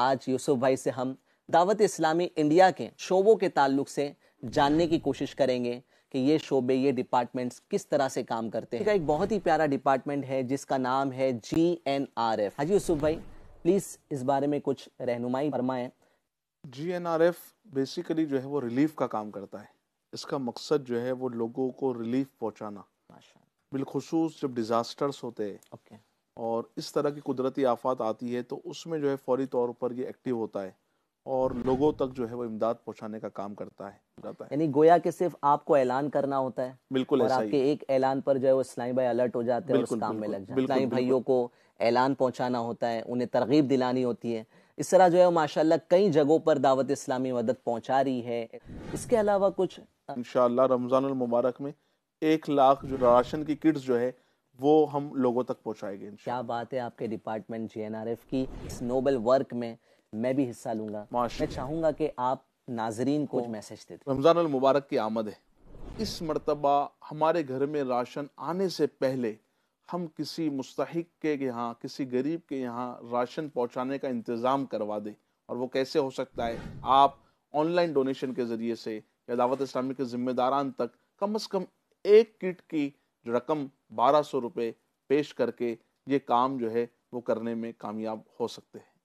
आज यूसुफ भाई से हम दावत इस्लामी इंडिया के शोबों के ताल्लुक से जानने की कोशिश करेंगे कि ये शोबे ये डिपार्टमेंट्स किस तरह से काम करते हैं। एक बहुत ही प्यारा डिपार्टमेंट है जिसका नाम है G N R F Haji Yusuf भाई प्लीज़ इस बारे में कुछ रहनुमाई फरमाएँ। G N R F basically जो है वो रिलीफ का काम करता है। इसका मकसद जो है वो लोगों को रिलीफ पहुंचाना। बिलखसूस जब डिज़ास्टर्स होते हैं ओके और इस तरह की कुदरती आफात आती है तो उसमें जो है फौरी तौर पर ये एक्टिव होता है और लोगों तक जो है वो इमदाद पहुँचाने का काम करता है है। यानी गोया के सिर्फ़ आपको ऐलान करना होता है बिल्कुल और आपके एक ऐलान पर जो है वो इस्लामी भाई अलर्ट हो जाते हैं और उस काम में लग जाते हैं। इस्लामी भाइयों को ऐलान पहुंचाना होता है उन्हें तरगीब दिलानी होती है। इस तरह जो है माशाल्लाह कई जगहों पर दावत इस्लामी मदद पहुँचा रही है। इसके अलावा कुछ इन रमज़ान मुबारक में एक लाख जो राशन की किट्स जो है वो हम लोगों तक पहुंचाएँगे क्या बात है आपके डिपार्टमेंट जीएनआरएफ की। इस नोबल वर्क में मैं भी हिस्सा लूँगा। मैं चाहूँगा कि आप नाजरीन को मैसेज देते। रमज़ान अल मुबारक की आमद है। इस मरतबा हमारे घर में राशन आने से पहले हम किसी मुस्तक के यहाँ किसी गरीब के यहाँ राशन पहुँचाने का इंतज़ाम करवा दें। और वो कैसे हो सकता है? आप ऑनलाइन डोनेशन के ज़रिए से या दावत इस्लामी के ज़िम्मेदारान तक कम अज़ कम एक किट की जो रकम बारह सौ रुपये पेश करके ये काम जो है वो करने में कामयाब हो सकते हैं।